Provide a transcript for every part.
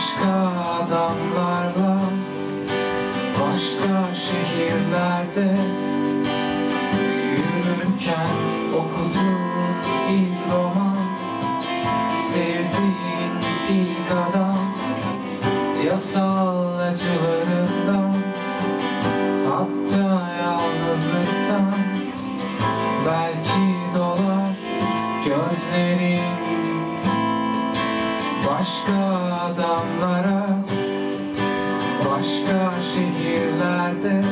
Başka adamlarla Başka şehirlerde Yürürken okuduğun ilk roman Sevdiğin ilk adam Yasal acılarından Hatta yalnızlıktan Belki dolar gözlerin Başka adamlara Başka şehirlerde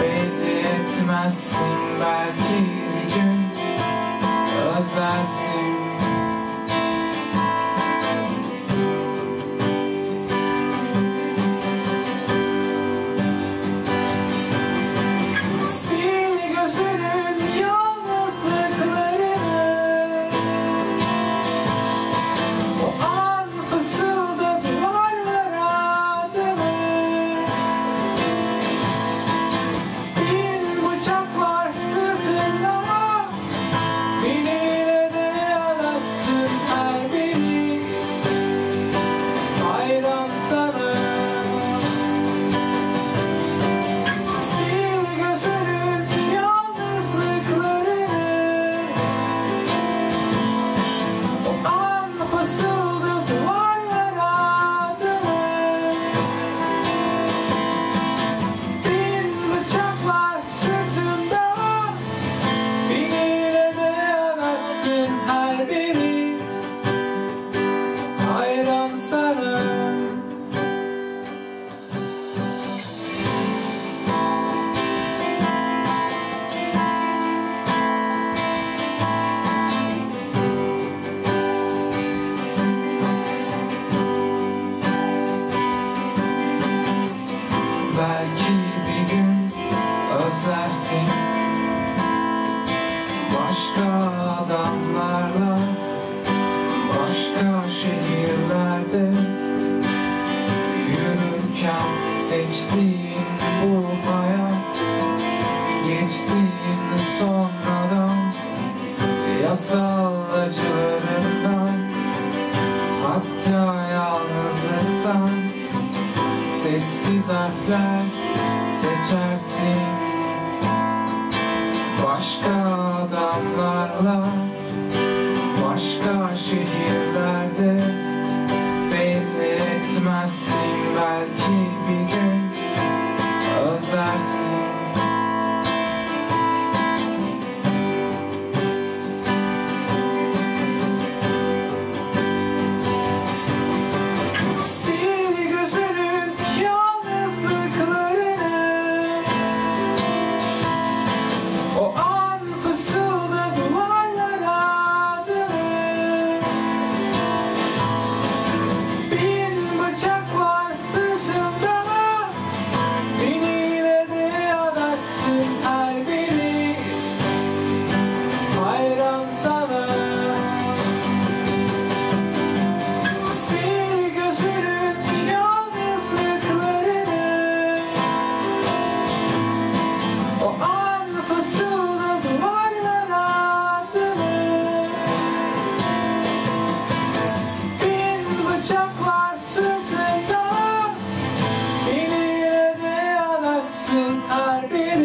Belli etmezsin belki bir gün. Özlersin I'll be. Başka adamlarla Başka şehirlerde Yürürken seçtiğin bu hayat Geçtiğin sonradan Yasal acılarından Hatta yalnızlıktan Sessiz harfler seçersin Başka adamlarla Başka şehirlerde Belli etmezsin belki bir gün Özlersin. I've been